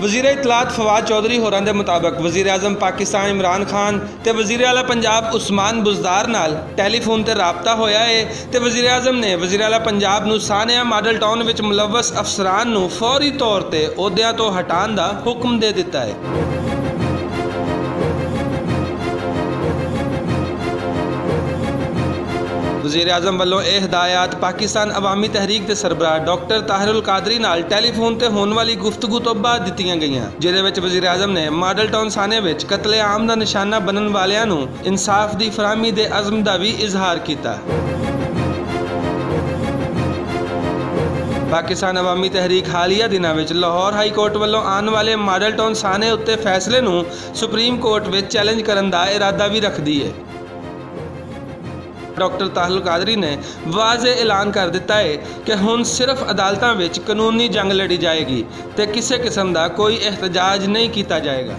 ਵਜ਼ੀਰ ਇਤਲਾਤ ਫਵਾਦ ਚੌਧਰੀ ਹੋਰਾਂ ਦੇ ਮੁਤਾਬਕ ਵਜ਼ੀਰ ਆਜ਼ਮ ਪਾਕਿਸਤਾਨ ਇਮਰਾਨ ਖਾਨ ਤੇ ਵਜ਼ੀਰ ਆਲਾ ਪੰਜਾਬ ਉਸਮਾਨ ਬੁਜ਼ਦਾਰ ਨਾਲ ਟੈਲੀਫੋਨ ਤੇ ਰਾਬਤਾ ਹੋਇਆ ਹੈ ਤੇ ਵਜ਼ੀਰ ਆਜ਼ਮ ਨੇ ਵਜ਼ੀਰ ਆਲਾ ਪੰਜਾਬ ਨੂੰ ਸਾਨਿਆ ਮਾਡਲ ਟਾਊਨ ਵਿੱਚ ਮੁਲਵਸ ਅਫਸਰਾਨ ਨੂੰ ਫੌਰੀ ਤੌਰ ਤੇ ਅਹੁਦਿਆਂ ਤੋਂ ਹਟਾਉਣ ਦਾ ਹੁਕਮ ਦੇ ਦਿੱਤਾ ਹੈ ਵਜ਼ੀਰ ਆਜ਼ਮ ਵੱਲੋਂ ਇਹ ਹਦਾਇਤ ਪਾਕਿਸਤਾਨ ਅਵਾਮੀ ਤਹਿਰੀਕ ਦੇ ਸਰਬਰਾਹ ਡਾਕਟਰ ਤਾਹਿਰੁਲ ਕਾਦਰੀ ਨਾਲ ਟੈਲੀਫੋਨ ਤੇ ਹੋਣ ਵਾਲੀ ਗੁਫ਼ਤਗੂ ਤੋਂ ਬਾਅਦ ਦਿੱਤੀਆਂ ਗਈਆਂ, ਜਿਹਦੇ ਵਿੱਚ ਵਜ਼ੀਰ ਆਜ਼ਮ ਨੇ ਮਾਡਲ ਟਾਊਨ ਸਾਨੇ ਵਿੱਚ ਕਤਲੇਆਮ ਦਾ ਨਿਸ਼ਾਨਾ ਬਣਨ ਵਾਲਿਆਂ ਨੂੰ ਇਨਸਾਫ ਦੀ ਫਰਾਹਮੀ ਦੇ ਅਜ਼ਮ ਦਾ ਵੀ ਇਜ਼ਹਾਰ ਕੀਤਾ। ਪਾਕਿਸਤਾਨ ਅਵਾਮੀ ਤਹਿਰੀਕ ਹਾਲੀਆ ਦਿਨਾਂ ਵਿੱਚ ਲਾਹੌਰ ਹਾਈ ਕੋਰਟ ਵੱਲੋਂ ਆਉਣ ਵਾਲੇ ਮਾਡਲ ਟਾਊਨ ਸਾਨੇ ਉੱਤੇ ਫੈਸਲੇ ਨੂੰ ਸੁਪਰੀਮ ਕੋਰਟ ਵਿੱਚ ਚੈਲੰਜ ਕਰਨ ਦਾ ਇਰਾਦਾ ਵੀ ਰੱਖਦੀ ਹੈ ਡਾਕਟਰ ਤਾਹਲ ਕਾਦਰੀ ਨੇ ਵਾਜ਼ੇ ਐਲਾਨ ਕਰ ਦਿੱਤਾ ਹੈ ਕਿ ਹੁਣ ਸਿਰਫ ਅਦਾਲਤਾਂ ਵਿੱਚ ਕਾਨੂੰਨੀ ਜੰਗ ਲੜੀ ਜਾਏਗੀ ਤੇ ਕਿਸੇ ਕਿਸਮ ਦਾ ਕੋਈ ਇhtਜਾਜ ਨਹੀਂ ਕੀਤਾ ਜਾਏਗਾ।